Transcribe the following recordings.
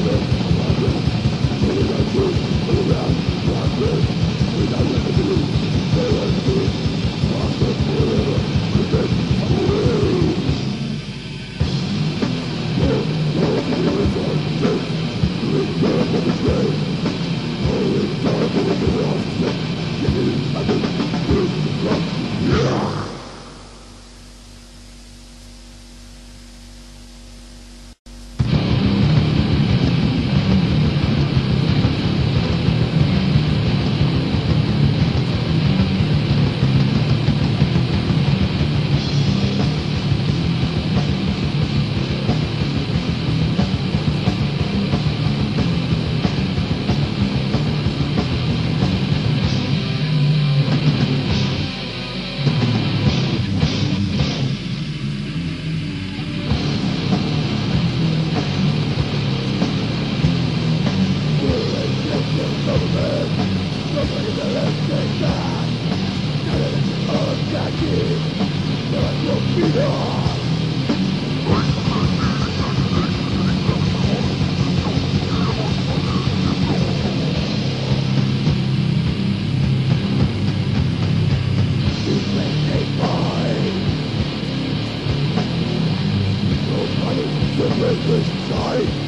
Thank you. promises time.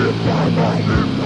It's my body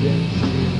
didn't see